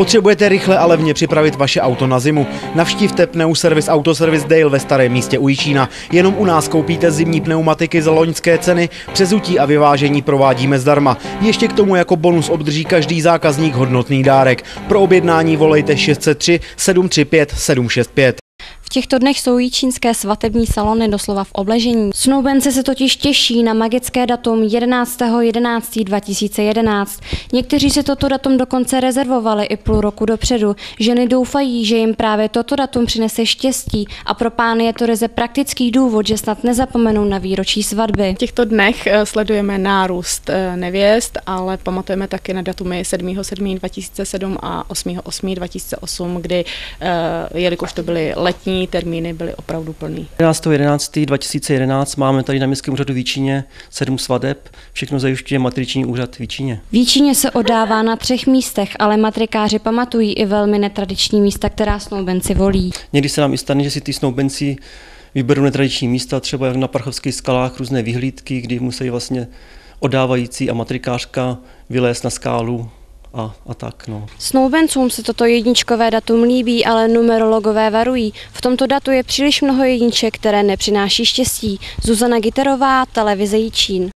Potřebujete rychle a levně připravit vaše auto na zimu. Navštívte pneuservis Autoservice Dale ve Starém místě u Jičína. Jenom u nás koupíte zimní pneumatiky za loňské ceny, přezutí a vyvážení provádíme zdarma. Ještě k tomu jako bonus obdrží každý zákazník hodnotný dárek. Pro objednání volejte 603 735 765. Těchto dnech jsou čínské svatební salony doslova v obležení. Snoubence se totiž těší na magické datum 11.11.2011. Někteří si toto datum dokonce rezervovali i půl roku dopředu. Ženy doufají, že jim právě toto datum přinese štěstí a pro pány je to ryze praktický důvod, že snad nezapomenou na výročí svatby. V těchto dnech eh, sledujeme nárůst eh, nevěst, ale pamatujeme taky na datumy 7.7.2007 a 8.8.2008, kdy, eh, jelikož to byly letní termíny byly opravdu plný. 11.11.2011 máme tady na Městském úřadu Výčině sedm svadeb, všechno zajišťuje matriční úřad Výčině. Výčině se odává na třech místech, ale matrikáři pamatují i velmi netradiční místa, která snoubenci volí. Někdy se nám i stane, že si ty snoubenci vyberou netradiční místa, třeba jak na Parchovských skalách různé vyhlídky, kdy musí vlastně odávající a matrikářka vylézt na skálu a, a tak. No. Snoubencům se toto jedničkové datum líbí, ale numerologové varují. V tomto datu je příliš mnoho jedniček, které nepřináší štěstí. Zuzana Giterová, televize Jičín.